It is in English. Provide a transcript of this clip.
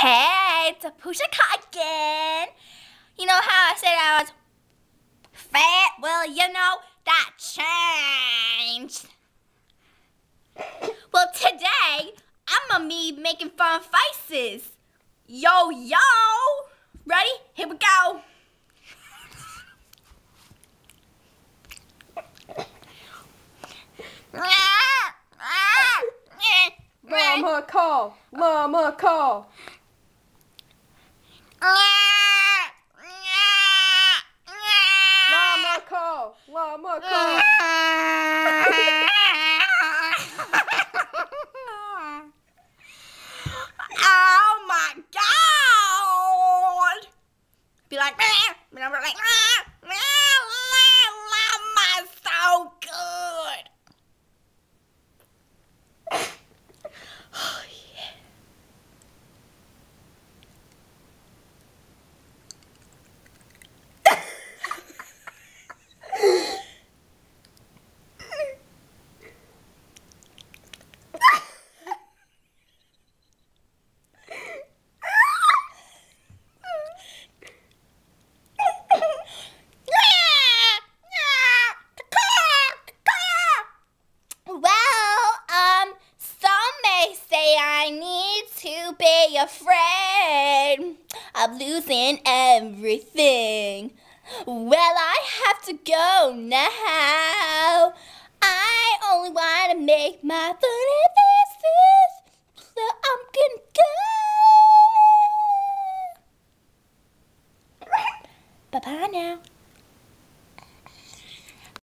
Hey, it's a Pusha again. You know how I said I was fat? Well, you know, that changed. Well, today, I'm gonna be making fun faces. Yo, yo! Ready? Here we go. Mama call, mama call. Mama call, mama oh my god! Be like, ah. and I'm like, Mama, be afraid of losing everything. Well, I have to go now. I only want to make my funny faces, so I'm gonna go. Bye-bye now.